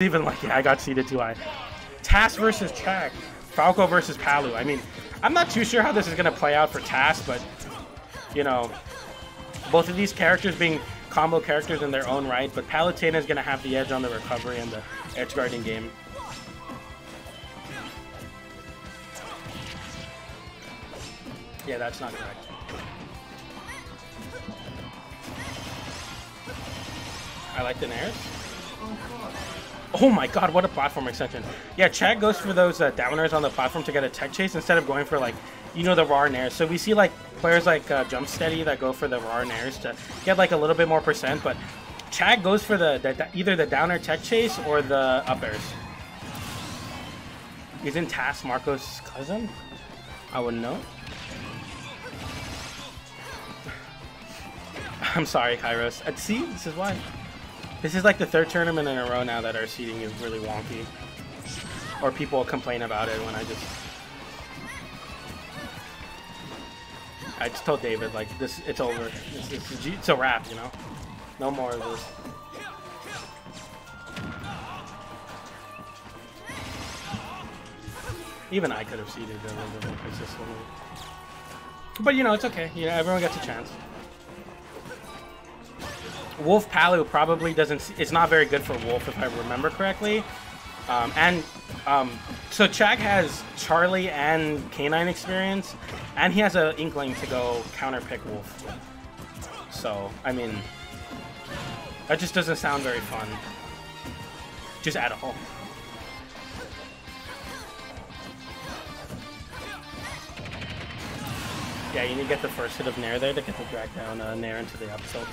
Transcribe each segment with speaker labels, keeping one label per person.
Speaker 1: even like, yeah, I got seeded too high. TAS versus Chag. Falco versus Palu. I mean, I'm not too sure how this is going to play out for TAS, but, you know, both of these characters being combo characters in their own right, but Palutena is going to have the edge on the recovery and the edge guarding game. Yeah, that's not correct. I like the Nairs. Oh my god, what a platform extension. Yeah, Chag goes for those uh, downers on the platform to get a tech chase instead of going for, like, you know, the raw nairs. So we see, like, players like uh, Jump Steady that go for the raw nairs to get, like, a little bit more percent, but Chag goes for the, the either the downer tech chase or the uppers. Isn't TAS Marco's cousin? I wouldn't know. I'm sorry, Kairos. Uh, see, this is why. This is like the third tournament in a row now that our seating is really wonky. Or people complain about it when I just... I just told David, like, this, it's over. It's, it's, it's a wrap, you know? No more of this. Even I could have seeded a little bit more. But, you know, it's okay. Yeah, everyone gets a chance. Wolf Palu probably doesn't. It's not very good for Wolf if I remember correctly. Um, and um, so Chag has Charlie and Canine experience, and he has an inkling to go counter pick Wolf. So I mean, that just doesn't sound very fun. Just at all. Yeah, you need to get the first hit of Nair there to get the drag down uh, Nair into the up tilt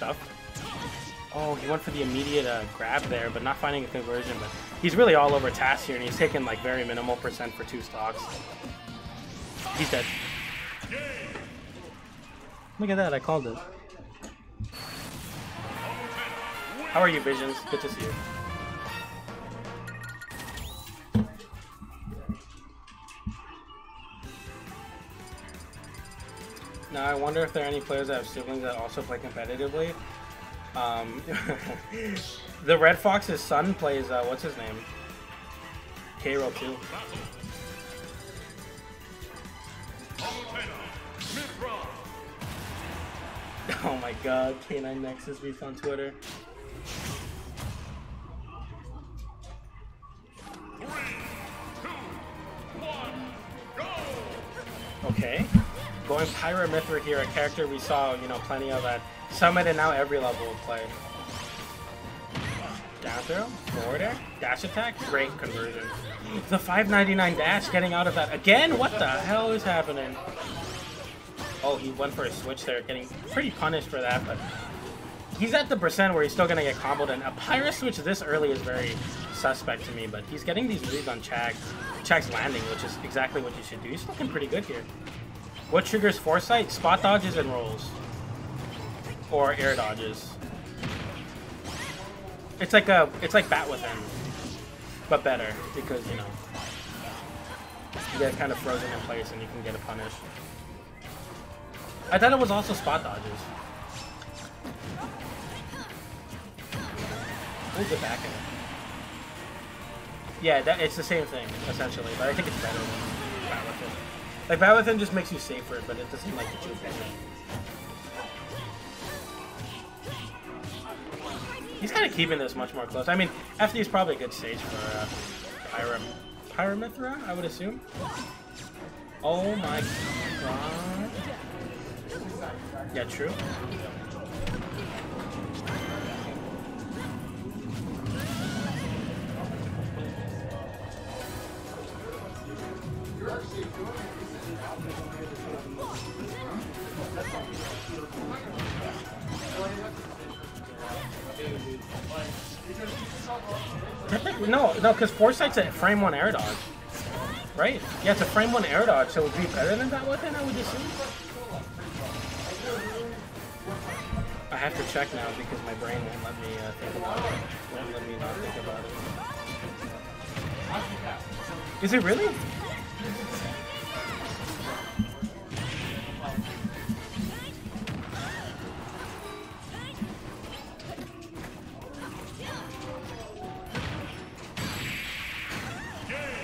Speaker 1: stuff. Oh, he went for the immediate uh, grab there, but not finding a conversion. But he's really all over TAS here, and he's taking like very minimal percent for two stocks. He's dead. Look at that, I called it. How are you, Visions? Good to see you. Now I wonder if there are any players that have siblings that also play competitively. Um, the Red Fox's son plays, uh, what's his name? K-Roll 2. Oh my god, K9 Nexus beats on Twitter. Okay going Pyra here, a character we saw, you know, plenty of at Summit and now every level of play. Down throw, forward air, dash attack, great conversion. The 599 dash getting out of that again? What the hell is happening? Oh, he went for a switch there, getting pretty punished for that, but he's at the percent where he's still gonna get comboed, and a Pyra switch this early is very suspect to me, but he's getting these reads on Chag. Chag's landing, which is exactly what you should do. He's looking pretty good here. What triggers foresight? Spot dodges and rolls. Or air dodges. It's like a it's like Bat Within. But better, because you know you get kind of frozen in place and you can get a punish. I thought it was also spot dodges. We'll get back in it. Yeah, that, it's the same thing, essentially, but I think it's better than Bat Within. Like, Bat Within just makes you safer, but it doesn't, like, get you better. He's kind of keeping this much more close. I mean, FD is probably a good stage for uh, Pyram Pyra Mythra, I would assume. Oh my god. Yeah, true. No, no, because Foresight's a frame one air dodge. Right? Yeah, it's a frame one air dodge, so it would be better than Bat Within, I would assume. I have to check now because my brain won't let me uh, think about it. Won't let me not think about it. Is it really?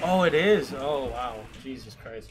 Speaker 1: Oh, it is. Oh, wow. Jesus Christ.